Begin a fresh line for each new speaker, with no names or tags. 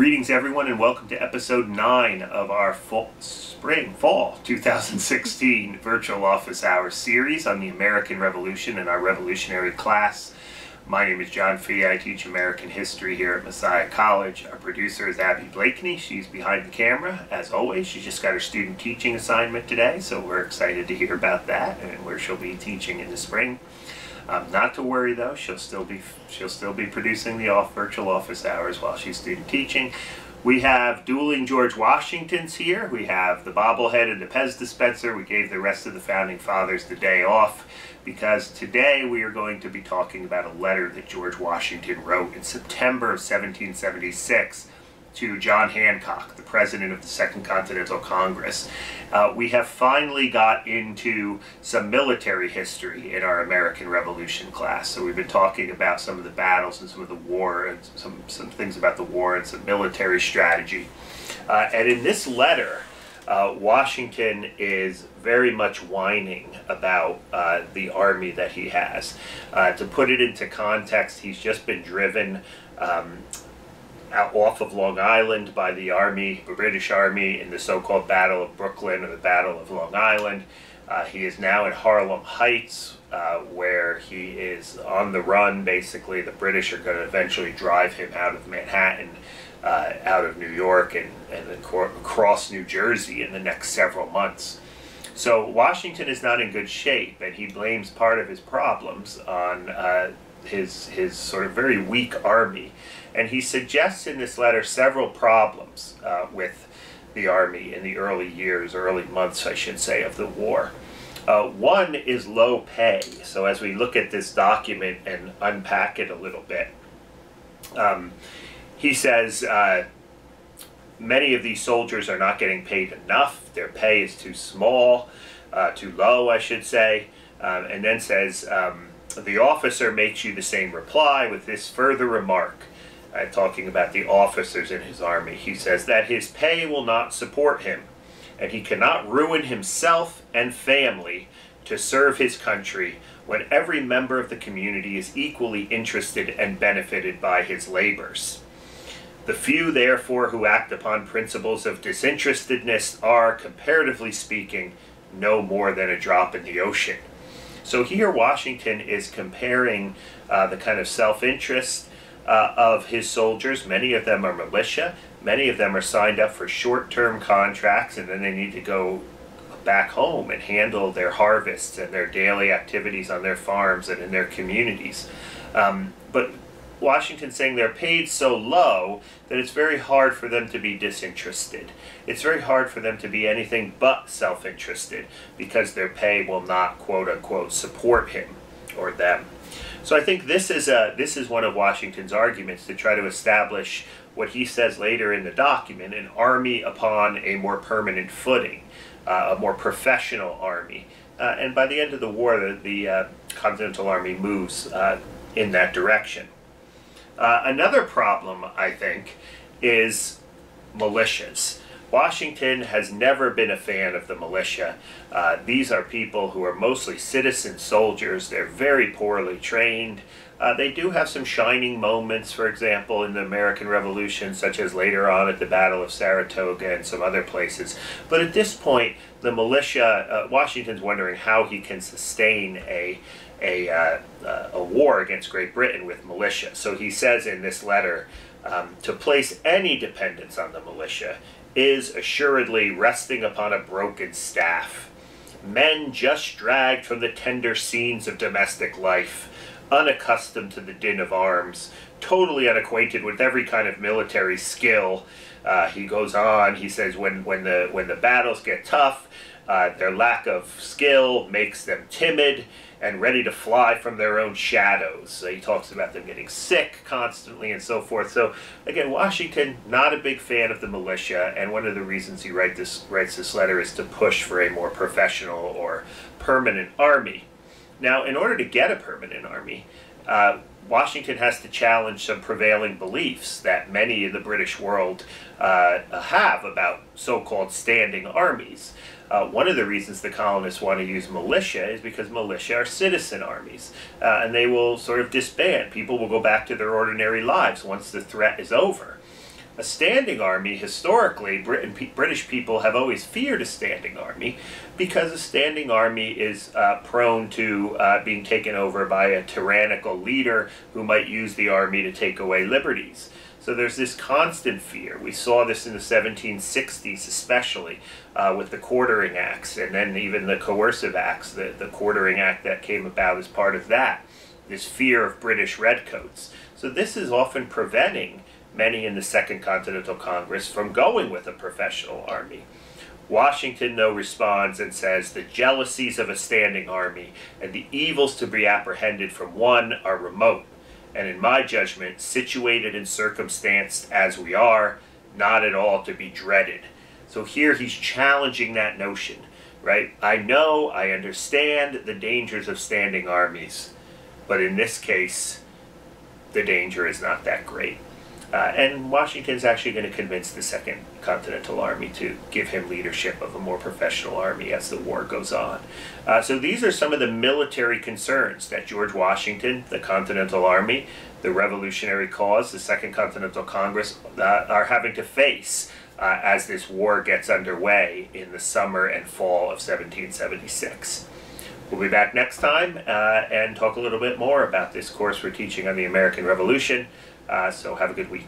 Greetings, everyone, and welcome to episode 9 of our fall, spring, fall 2016 virtual office hours series on the American Revolution and our revolutionary class. My name is John Fea. I teach American history here at Messiah College. Our producer is Abby Blakeney. She's behind the camera, as always. She just got her student teaching assignment today, so we're excited to hear about that and where she'll be teaching in the spring. Um, not to worry though, she'll still be she'll still be producing the off virtual office hours while she's student teaching. We have dueling George Washingtons here. We have the bobblehead and the Pez dispenser. We gave the rest of the founding fathers the day off because today we are going to be talking about a letter that George Washington wrote in September of 1776 to John Hancock, the president of the Second Continental Congress. Uh, we have finally got into some military history in our American Revolution class. So we've been talking about some of the battles and some of the war and some, some things about the war and some military strategy. Uh, and in this letter, uh, Washington is very much whining about uh, the army that he has. Uh, to put it into context, he's just been driven um, out off of Long Island by the Army, the British Army, in the so-called Battle of Brooklyn or the Battle of Long Island. Uh, he is now in Harlem Heights, uh, where he is on the run. Basically, the British are going to eventually drive him out of Manhattan, uh, out of New York, and, and across New Jersey in the next several months. So Washington is not in good shape, and he blames part of his problems on uh, his his sort of very weak army. And he suggests in this letter several problems uh, with the Army in the early years, early months, I should say, of the war. Uh, one is low pay. So as we look at this document and unpack it a little bit, um, he says uh, many of these soldiers are not getting paid enough. Their pay is too small, uh, too low, I should say. Um, and then says um, the officer makes you the same reply with this further remark uh, talking about the officers in his army. He says that his pay will not support him, and he cannot ruin himself and family to serve his country when every member of the community is equally interested and benefited by his labors. The few, therefore, who act upon principles of disinterestedness are, comparatively speaking, no more than a drop in the ocean. So here Washington is comparing uh, the kind of self-interest uh, of his soldiers. Many of them are militia. Many of them are signed up for short-term contracts, and then they need to go back home and handle their harvests and their daily activities on their farms and in their communities. Um, but Washington saying they're paid so low that it's very hard for them to be disinterested. It's very hard for them to be anything but self-interested because their pay will not quote unquote support him or them. So I think this is a this is one of Washington's arguments to try to establish what he says later in the document, an army upon a more permanent footing, uh, a more professional army. Uh, and by the end of the war, the, the uh, Continental Army moves uh, in that direction. Uh, another problem, I think, is militias. Washington has never been a fan of the militia. Uh, these are people who are mostly citizen soldiers. They're very poorly trained. Uh, they do have some shining moments, for example, in the American Revolution, such as later on at the Battle of Saratoga and some other places. But at this point, the militia, uh, Washington's wondering how he can sustain a, a, uh, uh, a war against Great Britain with militia. So he says in this letter, um, to place any dependence on the militia is assuredly resting upon a broken staff. Men just dragged from the tender scenes of domestic life, unaccustomed to the din of arms, totally unacquainted with every kind of military skill. Uh, he goes on. He says, when when the when the battles get tough, uh, their lack of skill makes them timid and ready to fly from their own shadows. So he talks about them getting sick constantly and so forth. So again, Washington not a big fan of the militia, and one of the reasons he write this writes this letter is to push for a more professional or permanent army. Now, in order to get a permanent army, uh, Washington has to challenge some prevailing beliefs that many in the British world uh, have about so-called standing armies. Uh, one of the reasons the colonists want to use militia is because militia are citizen armies, uh, and they will sort of disband. People will go back to their ordinary lives once the threat is over. A standing army, historically, Britain, British people have always feared a standing army because a standing army is uh, prone to uh, being taken over by a tyrannical leader who might use the army to take away liberties. So there's this constant fear. We saw this in the 1760s, especially uh, with the Quartering Acts, and then even the Coercive Acts, the, the Quartering Act that came about as part of that. This fear of British redcoats. So this is often preventing many in the Second Continental Congress from going with a professional army. Washington, though, responds and says the jealousies of a standing army and the evils to be apprehended from one are remote and in my judgment, situated and circumstanced as we are, not at all to be dreaded. So here he's challenging that notion, right? I know, I understand the dangers of standing armies, but in this case, the danger is not that great. Uh, and Washington's actually going to convince the Second Continental Army to give him leadership of a more professional army as the war goes on. Uh, so these are some of the military concerns that George Washington, the Continental Army, the Revolutionary Cause, the Second Continental Congress uh, are having to face uh, as this war gets underway in the summer and fall of 1776. We'll be back next time uh, and talk a little bit more about this course we're teaching on the American Revolution. Uh, so have a good week.